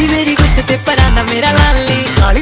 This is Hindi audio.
ਦੀ ਮੇਰੀ ਗੁੱਤ ਤੇ ਪਰਾਂਦਾ ਮੇਰਾ ਲਾਲੀ ਕਾਲੀ